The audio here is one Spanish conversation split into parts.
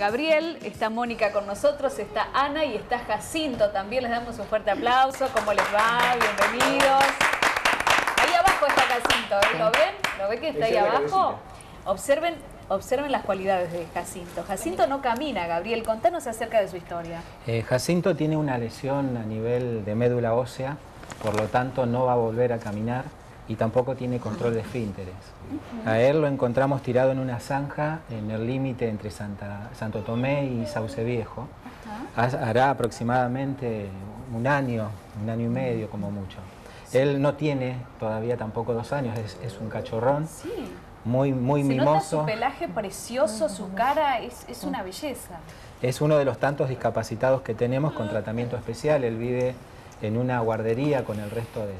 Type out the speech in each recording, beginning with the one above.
Gabriel, está Mónica con nosotros, está Ana y está Jacinto también. Les damos un fuerte aplauso. ¿Cómo les va? Bienvenidos. Ahí abajo está Jacinto, ¿eh? ¿lo ven? ¿Lo ven que está ahí abajo? Observen, observen las cualidades de Jacinto. Jacinto no camina, Gabriel. Contanos acerca de su historia. Eh, Jacinto tiene una lesión a nivel de médula ósea, por lo tanto no va a volver a caminar y tampoco tiene control de esfínteres. A él lo encontramos tirado en una zanja en el límite entre Santa, Santo Tomé y Sauce Viejo. Hará aproximadamente un año, un año y medio como mucho. Él no tiene todavía tampoco dos años, es, un cachorrón. Muy, muy Se mimoso. Nota su pelaje precioso, su cara es, es una belleza. Es uno de los tantos discapacitados que tenemos con tratamiento especial. Él vive en una guardería con el resto de,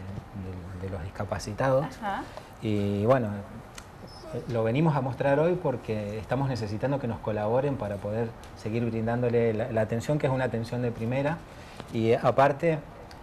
los discapacitados. Y bueno, lo venimos a mostrar hoy porque estamos necesitando que nos colaboren para poder seguir brindándole la, atención, que es una atención de primera. Y aparte,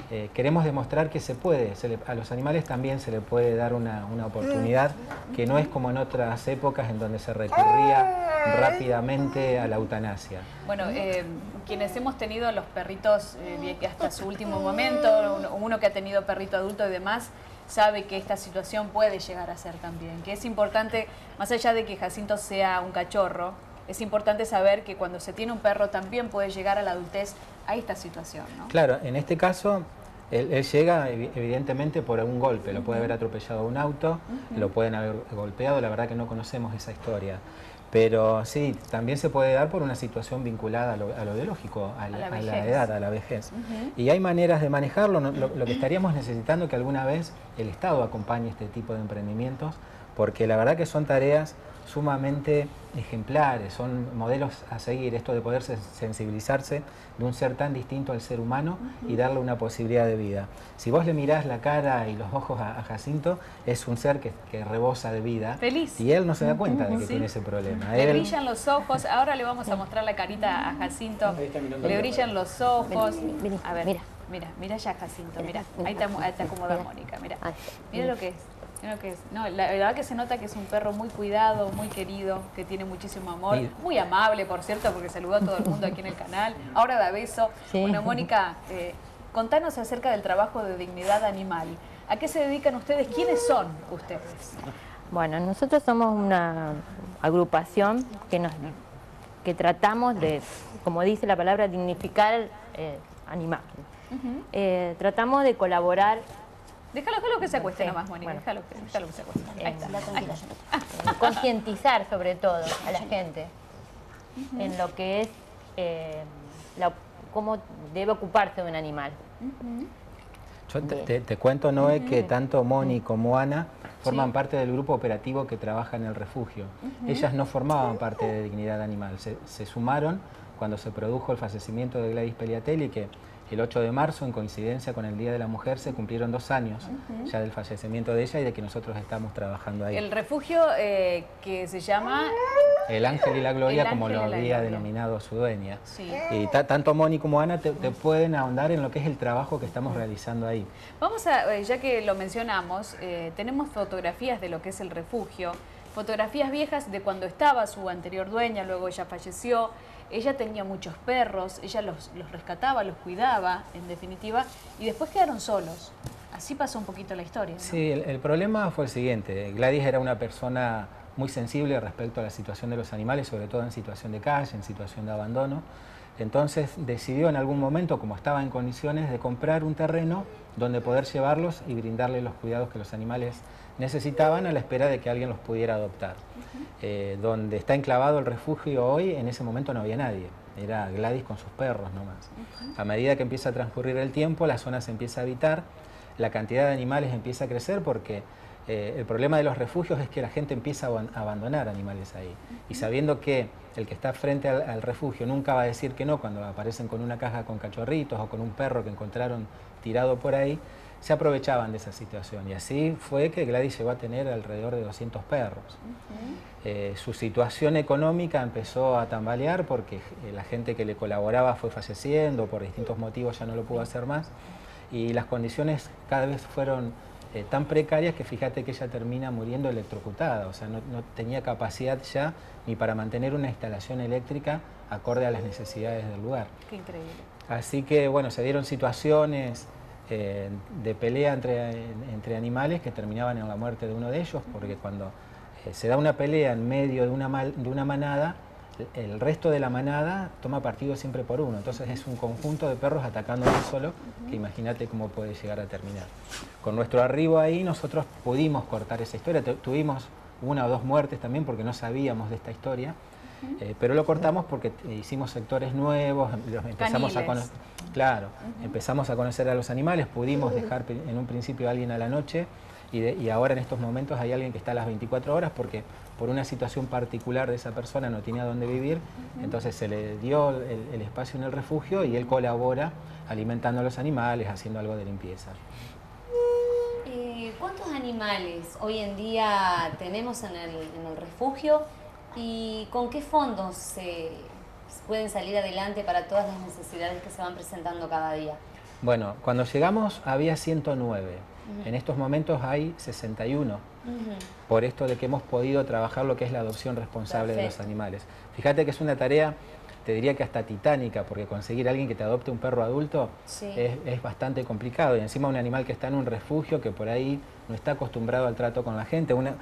eh, queremos demostrar que se puede, a los animales también se le puede dar una, oportunidad que no es como en otras épocas en donde se recurría rápidamente a la eutanasia. Bueno, eh, quienes hemos tenido los perritos eh, hasta su último momento, uno que ha tenido perrito adulto y demás, sabe que esta situación puede llegar a ser también, que es importante, más allá de que Jacinto sea un cachorro, es importante saber que cuando se tiene un perro también puede llegar a la adultez a esta situación. ¿no? Claro, en este caso él, llega evidentemente por un golpe, lo puede haber atropellado un auto, lo pueden haber golpeado, la verdad que no conocemos esa historia. Pero sí, también se puede dar por una situación vinculada a lo, biológico, a la, edad, a la vejez. Y hay maneras de manejarlo. Lo, que estaríamos necesitando es que alguna vez el Estado acompañe este tipo de emprendimientos, porque la verdad que son tareas sumamente ejemplares, son modelos a seguir, esto de poder sensibilizarse de un ser tan distinto al ser humano y darle una posibilidad de vida. Si vos le mirás la cara y los ojos a, Jacinto, es un ser que, rebosa de vida. Feliz. Y él no se da cuenta de que tiene ese problema. Le brillan los ojos, ahora le vamos a mostrar la carita a Jacinto. Le brillan los ojos. A ver, mira, mira, mira ya Jacinto, mira. Ahí está, ahí está acomoda Mónica, mira. Mira lo que es. No, la verdad que se nota que es un perro muy cuidado, muy querido, que tiene muchísimo amor, muy amable, por cierto, porque saludó a todo el mundo aquí en el canal. Ahora da beso. Bueno, Mónica, eh, contanos acerca del trabajo de dignidad animal. ¿A qué se dedican ustedes? ¿Quiénes son ustedes? Bueno, nosotros somos una agrupación que nos que tratamos de, como dice la palabra, dignificar eh, animal. Eh, tratamos de colaborar Déjalo, que se acueste nomás, Mónica. déjalo, que, se acueste. Ahí está. Concientizar sobre todo a la gente en lo que es eh, cómo debe ocuparse de un animal. Yo te, cuento, Noé, que tanto Moni como Ana forman parte del grupo operativo que trabaja en el refugio. Ellas no formaban parte de Dignidad Animal, se, se, sumaron cuando se produjo el fallecimiento de Gladys Peliatelli, que el 8 de marzo, en coincidencia con el Día de la Mujer, se cumplieron dos años ya del fallecimiento de ella y de que nosotros estamos trabajando ahí. El refugio eh, que se llama... El Ángel y la Gloria, como lo había denominado su dueña. Y tanto Moni como Ana te, pueden ahondar en lo que es el trabajo que estamos realizando ahí. Vamos a, eh, ya que lo mencionamos, eh, tenemos fotografías de lo que es el refugio, fotografías viejas de cuando estaba su anterior dueña, luego ella falleció. Ella tenía muchos perros, ella los, rescataba, los cuidaba, en definitiva, y después quedaron solos. Así pasó un poquito la historia. Sí, el, problema fue el siguiente. Gladys era una persona muy sensible respecto a la situación de los animales, sobre todo en situación de calle, en situación de abandono. Entonces decidió en algún momento, como estaba en condiciones, de comprar un terreno donde poder llevarlos y brindarles los cuidados que los animales necesitaban a la espera de que alguien los pudiera adoptar. Eh, donde está enclavado el refugio hoy, en ese momento no había nadie. Era Gladys con sus perros nomás. A medida que empieza a transcurrir el tiempo, la zona se empieza a habitar, la cantidad de animales empieza a crecer porque eh, el problema de los refugios es que la gente empieza a abandonar animales ahí. Y sabiendo que el que está frente al, refugio nunca va a decir que no cuando aparecen con una caja con cachorritos o con un perro que encontraron tirado por ahí, se aprovechaban de esa situación. Y así fue que Gladys llegó a tener alrededor de 200 perros. Eh, su situación económica empezó a tambalear porque eh, la gente que le colaboraba fue falleciendo, por distintos motivos ya no lo pudo hacer más. Y las condiciones cada vez fueron eh, tan precarias que fíjate que ella termina muriendo electrocutada, o sea, no, tenía capacidad ya ni para mantener una instalación eléctrica acorde a las necesidades del lugar. Qué increíble. Así que, bueno, se dieron situaciones eh, de pelea entre, entre animales que terminaban en la muerte de uno de ellos, porque cuando eh, se da una pelea en medio de una, de una manada, el resto de la manada toma partido siempre por uno. Entonces es un conjunto de perros atacando uno solo, que imagínate cómo puede llegar a terminar. Con nuestro arribo ahí nosotros pudimos cortar esa historia. Tuvimos una o dos muertes también porque no sabíamos de esta historia. Eh, pero lo cortamos porque hicimos sectores nuevos, empezamos a conocer, claro, empezamos a conocer a los animales, pudimos dejar en un principio a alguien a la noche y, ahora en estos momentos hay alguien que está a las 24 horas porque por una situación particular de esa persona no tenía dónde vivir, entonces se le dio el, espacio en el refugio y él colabora alimentando a los animales, haciendo algo de limpieza. Eh, ¿Cuántos animales hoy en día tenemos en el, refugio y con qué fondos se pueden salir adelante para todas las necesidades que se van presentando cada día? Bueno, cuando llegamos había 109. En estos momentos hay 61, por esto de que hemos podido trabajar lo que es la adopción responsable de los animales. Fíjate que es una tarea, te diría que hasta titánica, porque conseguir a alguien que te adopte un perro adulto es, bastante complicado. Y encima un animal que está en un refugio, que por ahí no está acostumbrado al trato con la gente. Una,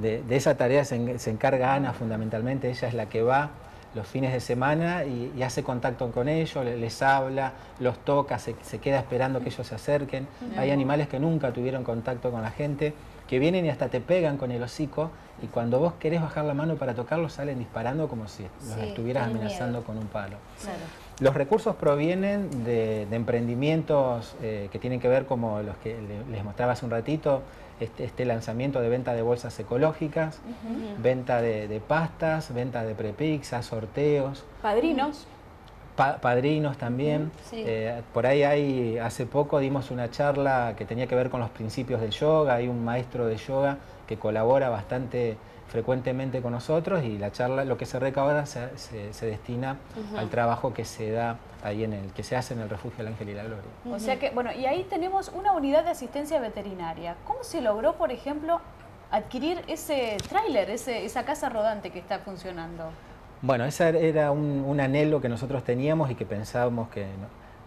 de, esa tarea se, se encarga Ana fundamentalmente, ella es la que va los fines de semana y, hace contacto con ellos, les, habla, los toca, se, queda esperando que ellos se acerquen. Hay animales que nunca tuvieron contacto con la gente, que vienen y hasta te pegan con el hocico y cuando vos querés bajar la mano para tocarlos salen disparando como si los estuvieras amenazando con un palo. Los recursos provienen de, emprendimientos eh, que tienen que ver como los que les mostraba hace un ratito, este, este, lanzamiento de venta de bolsas ecológicas, venta de, pastas, venta de prepizzas, sorteos. Padrinos. Padrinos también. Eh, por ahí hay, hace poco dimos una charla que tenía que ver con los principios del yoga. Hay un maestro de yoga que colabora bastante frecuentemente con nosotros y la charla, lo que se recauda se, se, destina al trabajo que se da ahí en el, que se hace en el refugio del Ángel y la Gloria. O sea que, bueno, y ahí tenemos una unidad de asistencia veterinaria. ¿Cómo se logró, por ejemplo, adquirir ese tráiler, esa casa rodante que está funcionando? Bueno, ese era un, anhelo que nosotros teníamos y que pensábamos que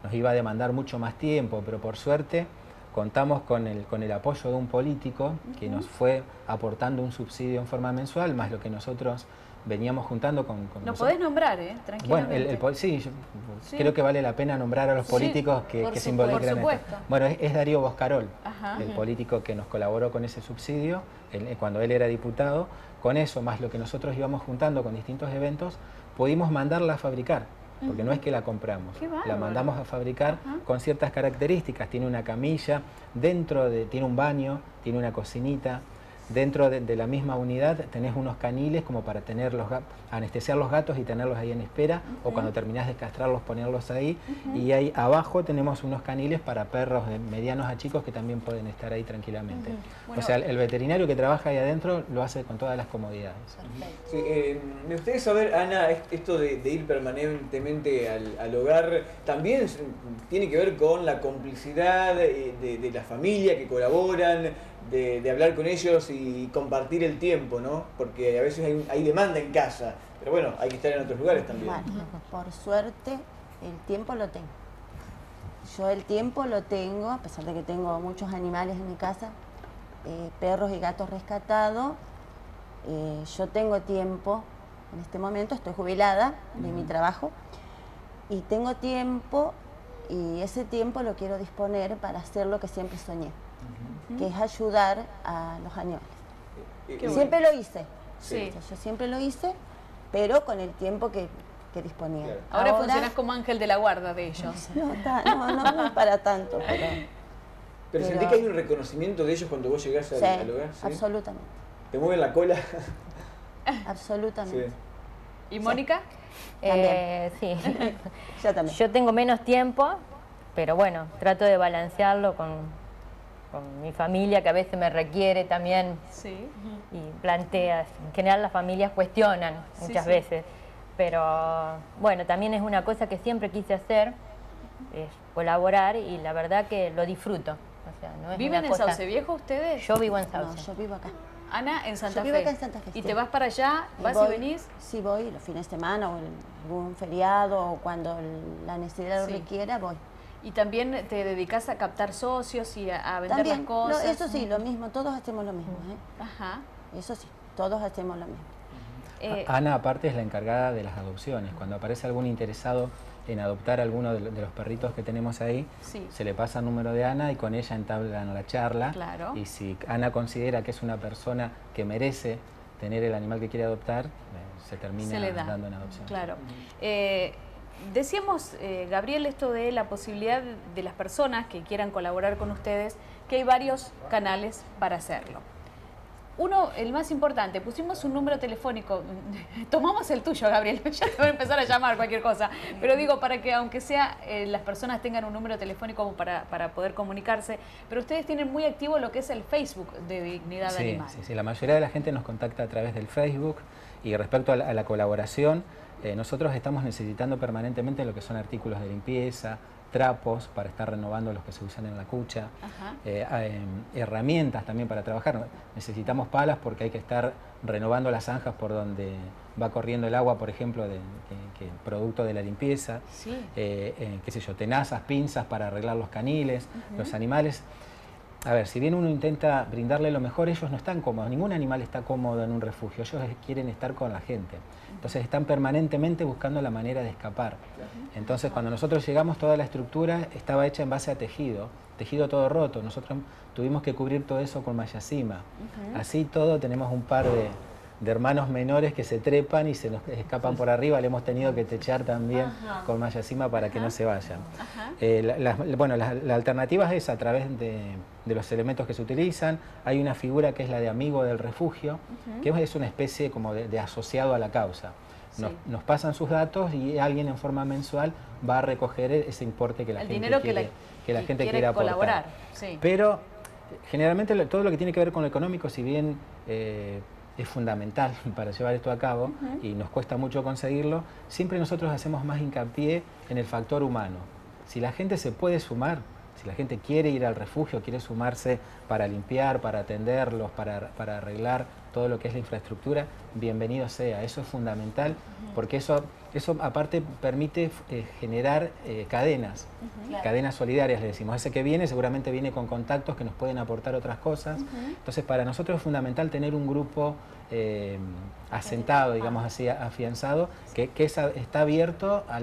nos iba a demandar mucho más tiempo, pero por suerte contamos con el, con el apoyo de un político que nos fue aportando un subsidio en forma mensual, más lo que nosotros veníamos juntando con... con Lo podés nombrar, ¿eh? Tranquilamente. Bueno, sí, creo que vale la pena nombrar a los políticos que, se involucran en esto. Bueno, es, Darío Boscarol, el político que nos colaboró con ese subsidio eh, cuando él era diputado. Con eso, más lo que nosotros íbamos juntando con distintos eventos, pudimos mandarla a fabricar porque no es que la compramos, la mandamos a fabricar con ciertas características, tiene una camilla, dentro de, tiene un baño, tiene una cocinita, Dentro de, la misma unidad tenés unos caniles como para tener los, anestesiar los gatos y tenerlos ahí en espera, o cuando terminás de castrarlos ponerlos ahí. Y ahí abajo tenemos unos caniles para perros de medianos a chicos que también pueden estar ahí tranquilamente. o sea, el veterinario que trabaja ahí adentro lo hace con todas las comodidades. Sí, eh, me gustaría saber, Ana, esto de, ir permanentemente al, hogar, también tiene que ver con la complicidad de, de la familia que colaboran, de, hablar con ellos y compartir el tiempo, ¿no? Porque a veces hay, demanda en casa, pero bueno, hay que estar en otros lugares también. por suerte el tiempo lo tengo. Yo el tiempo lo tengo, a pesar de que tengo muchos animales en mi casa, eh, perros y gatos rescatados, eh, yo tengo tiempo, en este momento estoy jubilada de mi trabajo, y tengo tiempo y ese tiempo lo quiero disponer para hacer lo que siempre soñé que es ayudar a los animales. siempre lo hice. yo siempre lo hice, pero con el tiempo que, disponía. Ahora, funcionas como ángel de la guarda de ellos. No, no, para tanto. Pero, pero, sentí que hay un reconocimiento de ellos cuando vos llegás al, hogar. Absolutamente. ¿Te mueven la cola? absolutamente. ¿Y Mónica? Eh, sí. Yo también. Yo tengo menos tiempo, pero bueno, trato de balancearlo con con mi familia que a veces me requiere también y plantea, en general las familias cuestionan muchas veces, pero bueno, también es una cosa que siempre quise hacer, es colaborar y la verdad que lo disfruto. ¿Viven en Sauce Viejo ustedes? Yo vivo en Sauce. No, yo vivo acá. Ana, en Santa yo Fe. Vivo acá en Santa Fe. ¿Y te vas para allá? ¿Vas y, venís? Sí, voy los fines de semana o algún feriado o cuando la necesidad lo requiera, voy. ¿Y también te dedicas a captar socios y a, vender las cosas? eso sí, lo mismo, todos hacemos lo mismo. ¿eh? Ajá. Eso sí, todos hacemos lo mismo. Eh, Ana aparte es la encargada de las adopciones. Cuando aparece algún interesado en adoptar alguno de, los perritos que tenemos ahí, se le pasa el número de Ana y con ella entablan la charla. Y si Ana considera que es una persona que merece tener el animal que quiere adoptar, eh, se termina dando en adopción. Claro. Eh, decíamos, eh, Gabriel, esto de la posibilidad de las personas que quieran colaborar con ustedes, que hay varios canales para hacerlo. Uno, el más importante, pusimos un número telefónico. Tomamos el tuyo, Gabriel. Ya te voy a empezar a llamar cualquier cosa. Pero digo, para que aunque sea eh, las personas tengan un número telefónico para, para, poder comunicarse. Pero ustedes tienen muy activo lo que es el Facebook de Dignidad Animal. Sí, sí, la mayoría de la gente nos contacta a través del Facebook. Y respecto a la, colaboración, eh, nosotros estamos necesitando permanentemente lo que son artículos de limpieza, trapos para estar renovando los que se usan en la cucha, eh, em, herramientas también para trabajar. Necesitamos palas porque hay que estar renovando las zanjas por donde va corriendo el agua, por ejemplo, de, que, producto de la limpieza, eh, qué sé yo, tenazas, pinzas para arreglar los caniles, los animales. A ver, si bien uno intenta brindarle lo mejor, ellos no están cómodos, ningún animal está cómodo en un refugio, ellos quieren estar con la gente. Entonces están permanentemente buscando la manera de escapar. Entonces cuando nosotros llegamos toda la estructura estaba hecha en base a tejido, tejido todo roto. Nosotros tuvimos que cubrir todo eso con mayacima. Así todo tenemos un par de, hermanos menores que se trepan y se nos escapan por arriba, le hemos tenido que techar también con mayacima para que no se vayan. Eh, bueno, la, alternativa es a través de, los elementos que se utilizan. Hay una figura que es la de amigo del refugio, que es una especie como de asociado a la causa. Nos, pasan sus datos y alguien en forma mensual va a recoger ese importe que la gente quiere, que la, gente quiere colaborar. Pero generalmente todo lo que tiene que ver con lo económico, si bien eh, es fundamental para llevar esto a cabo y nos cuesta mucho conseguirlo, siempre nosotros hacemos más hincapié en el factor humano. Si la gente se puede sumar, si la gente quiere ir al refugio, quiere sumarse para limpiar, para atenderlos, para, para arreglar todo lo que es la infraestructura, bienvenido sea. Eso es fundamental porque eso, eso aparte permite eh, generar eh, cadenas, cadenas solidarias, le decimos. Ese que viene seguramente viene con contactos que nos pueden aportar otras cosas. Entonces para nosotros es fundamental tener un grupo eh, asentado, digamos así, afianzado, que, está abierto a,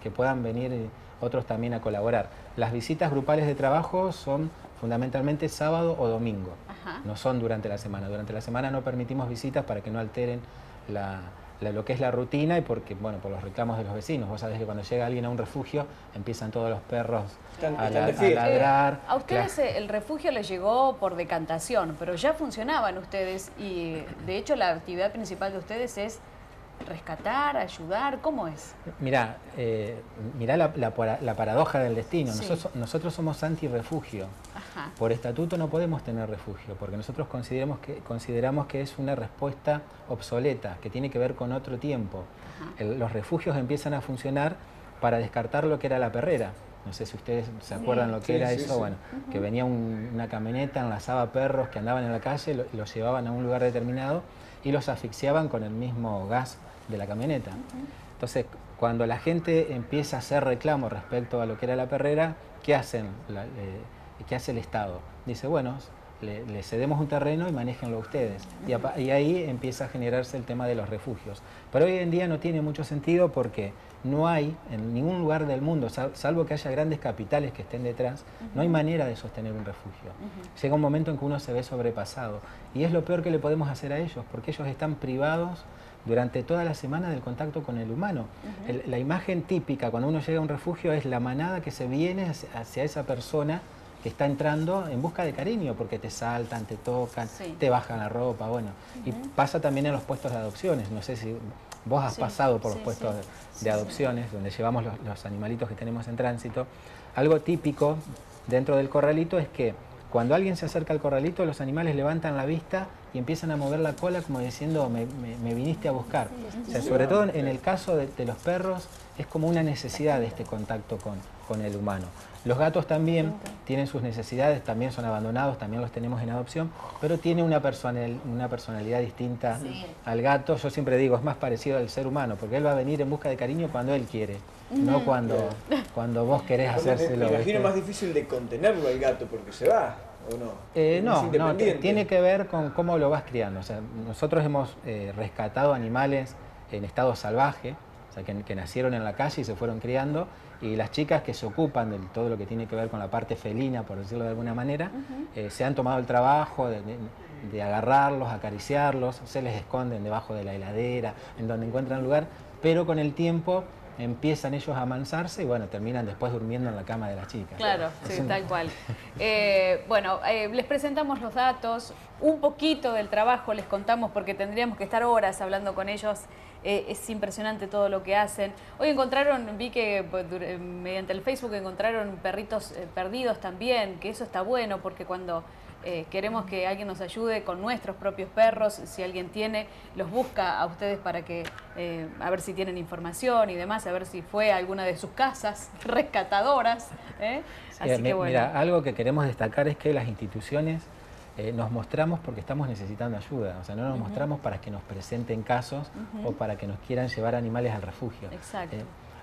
que puedan venir otros también a colaborar. Las visitas grupales de trabajo son fundamentalmente sábado o domingo, no son durante la semana. Durante la semana no permitimos visitas para que no alteren lo que es la rutina y porque, bueno, por los reclamos de los vecinos. Vos sabés que cuando llega alguien a un refugio empiezan todos los perros a, ladrar. a ustedes el refugio les llegó por decantación, pero ya funcionaban ustedes y de hecho la actividad principal de ustedes es rescatar, ayudar? ¿Cómo es? Mirá, eh, mirá la, paradoja del destino. Nosotros, somos anti-refugio. Por estatuto no podemos tener refugio, porque nosotros consideramos que, consideramos que es una respuesta obsoleta, que tiene que ver con otro tiempo. los refugios empiezan a funcionar para descartar lo que era la perrera. No sé si ustedes se acuerdan lo que era eso, bueno, que venía una camioneta, enlazaba perros que andaban en la calle, los llevaban a un lugar determinado y los asfixiaban con el mismo gas de la camioneta. Entonces, cuando la gente empieza a hacer reclamos respecto a lo que era la perrera, ¿qué, hacen, eh, ¿qué hace el Estado? Dice, bueno, le, cedemos un terreno y manéjenlo ustedes. Y, ahí empieza a generarse el tema de los refugios. Pero hoy en día no tiene mucho sentido porque no hay en ningún lugar del mundo, salvo que haya grandes capitales que estén detrás, no hay manera de sostener un refugio. Llega un momento en que uno se ve sobrepasado. Y es lo peor que le podemos hacer a ellos, porque ellos están privados durante toda la semana del contacto con el humano. la imagen típica cuando uno llega a un refugio es la manada que se viene hacia esa persona que está entrando en busca de cariño, porque te saltan, te tocan, te bajan la ropa, bueno. Y pasa también en los puestos de adopciones, no sé si vos has pasado por los puestos de, adopciones, donde llevamos los, animalitos que tenemos en tránsito. Algo típico dentro del corralito es que cuando alguien se acerca al corralito, los animales levantan la vista y empiezan a mover la cola como diciendo, me, viniste a buscar. sobre todo en, el caso de, los perros, es como una necesidad de este contacto con, con el humano. Los gatos también tienen sus necesidades, también son abandonados, también los tenemos en adopción, pero tiene una, una personalidad distinta al gato. Yo siempre digo, es más parecido al ser humano, porque él va a venir en busca de cariño cuando él quiere, no cuando, cuando vos querés hacérselo. Me imagino más difícil de contenerlo al gato, porque se va. ¿O no? Eh, no, no, tiene que ver con cómo lo vas criando. O sea, nosotros hemos eh, rescatado animales en estado salvaje, o sea, que, nacieron en la calle y se fueron criando, y las chicas que se ocupan de todo lo que tiene que ver con la parte felina, por decirlo de alguna manera, eh, se han tomado el trabajo de, agarrarlos, acariciarlos, se les esconden debajo de la heladera, en donde encuentran lugar, pero con el tiempo empiezan ellos a amansarse y bueno, terminan después durmiendo en la cama de las chicas. Claro, sí, tal cual. Eh, bueno, eh, les presentamos los datos, un poquito del trabajo les contamos porque tendríamos que estar horas hablando con ellos. Eh, es impresionante todo lo que hacen. Hoy encontraron, vi que pues, mediante el Facebook encontraron perritos perdidos también, que eso está bueno porque cuando eh, queremos que alguien nos ayude con nuestros propios perros, si alguien tiene, los busca a ustedes para que, eh, a ver si tienen información y demás, a ver si fue a alguna de sus casas rescatadoras. ¿eh? Así que bueno. Mira, algo que queremos destacar es que las instituciones nos mostramos porque estamos necesitando ayuda, o sea, no nos mostramos para que nos presenten casos o para que nos quieran llevar animales al refugio. Exacto.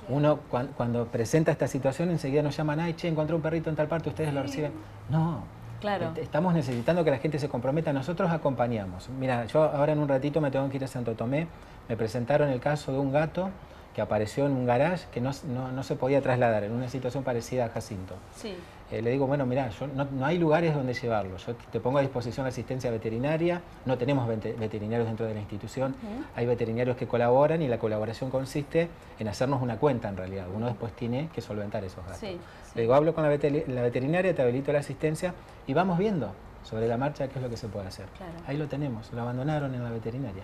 uno cuando, presenta esta situación enseguida nos llaman, ay, che, encontré un perrito en tal parte, ustedes lo reciben. No, este, estamos necesitando que la gente se comprometa, nosotros acompañamos. Mira, yo ahora en un ratito me tengo que ir a Santo Tomé, me presentaron el caso de un gato que apareció en un garage que no, se podía trasladar, en una situación parecida a Jacinto. Sí. Eh, le digo, bueno, mira, no, hay lugares donde llevarlo. Yo te pongo a disposición la asistencia veterinaria, no tenemos veterinarios dentro de la institución, hay veterinarios que colaboran y la colaboración consiste en hacernos una cuenta en realidad. Uno después tiene que solventar esos gastos. Le digo, hablo con la, veterinaria, te habilito la asistencia y vamos viendo sobre la marcha qué es lo que se puede hacer. Ahí lo tenemos, lo abandonaron en la veterinaria.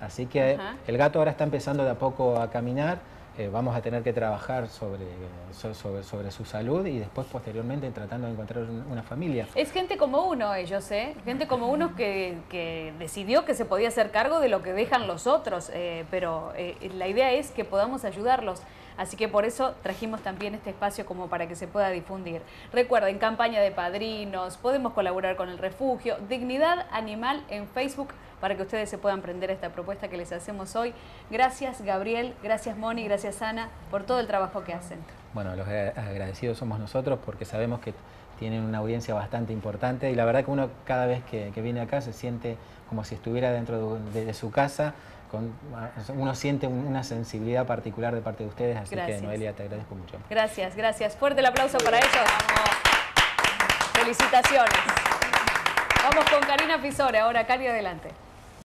Así que el gato ahora está empezando de a poco a caminar, eh, vamos a tener que trabajar sobre, sobre, su salud y después posteriormente tratando de encontrar una familia. Es gente como uno ellos, ¿eh? Gente como uno que, decidió que se podía hacer cargo de lo que dejan los otros, eh, pero eh, la idea es que podamos ayudarlos. Así que por eso trajimos también este espacio como para que se pueda difundir. Recuerden, campaña de padrinos, podemos colaborar con el refugio, Dignidad Animal en Facebook para que ustedes se puedan prender esta propuesta que les hacemos hoy. Gracias Gabriel, gracias Moni, gracias Ana por todo el trabajo que hacen. Bueno, los agradecidos somos nosotros porque sabemos que tienen una audiencia bastante importante y la verdad que uno cada vez que, viene acá se siente como si estuviera dentro de su casa uno siente una sensibilidad particular de parte de ustedes, así que Noelia te agradezco mucho. Gracias, gracias. Fuerte el aplauso para ellos. Felicitaciones. Vamos con Karina Fisore, ahora Cari, adelante.